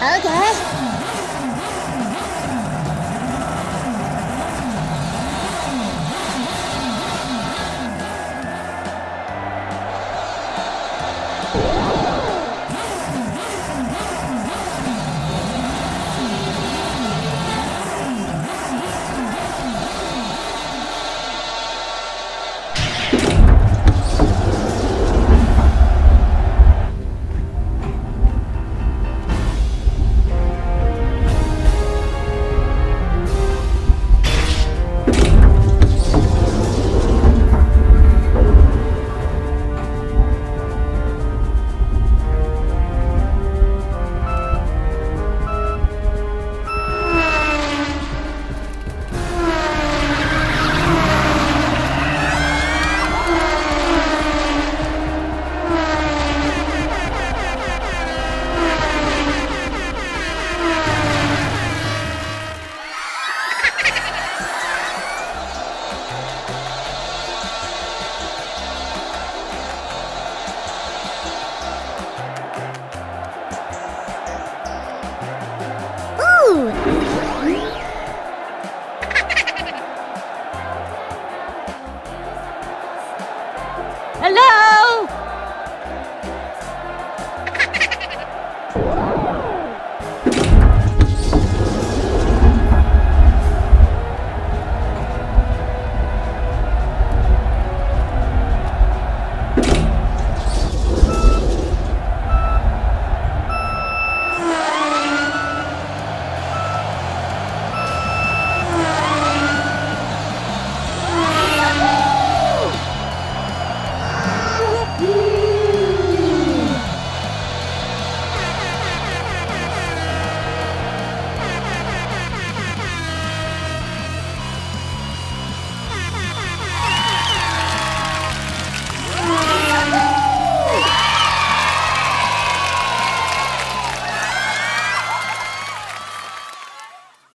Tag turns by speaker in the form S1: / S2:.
S1: ok
S2: Hello?